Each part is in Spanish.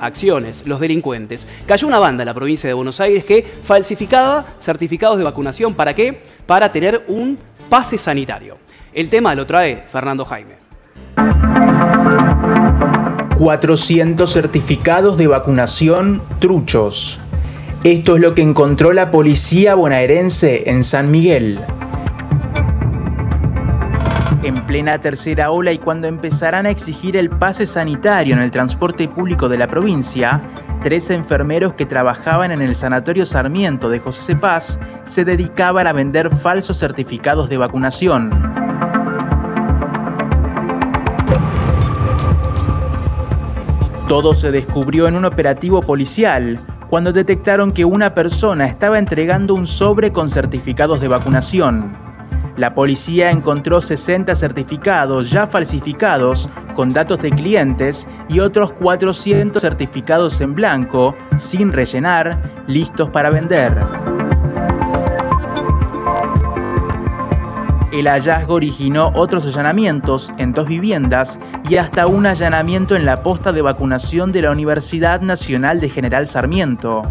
acciones, los delincuentes. Cayó una banda en la provincia de Buenos Aires que falsificaba certificados de vacunación. ¿Para qué? Para tener un pase sanitario. El tema lo trae Fernando Jaime. 400 certificados de vacunación truchos. Esto es lo que encontró la policía bonaerense en San Miguel. En plena tercera ola y cuando empezarán a exigir el pase sanitario en el transporte público de la provincia, tres enfermeros que trabajaban en el Sanatorio Sarmiento de José Cepaz se dedicaban a vender falsos certificados de vacunación. Todo se descubrió en un operativo policial cuando detectaron que una persona estaba entregando un sobre con certificados de vacunación. La policía encontró 60 certificados ya falsificados con datos de clientes y otros 400 certificados en blanco, sin rellenar, listos para vender. El hallazgo originó otros allanamientos en dos viviendas y hasta un allanamiento en la posta de vacunación de la Universidad Nacional de General Sarmiento.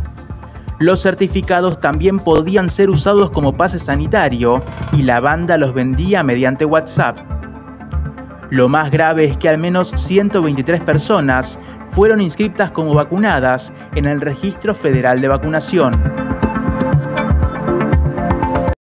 Los certificados también podían ser usados como pase sanitario y la banda los vendía mediante WhatsApp. Lo más grave es que al menos 123 personas fueron inscritas como vacunadas en el Registro Federal de Vacunación.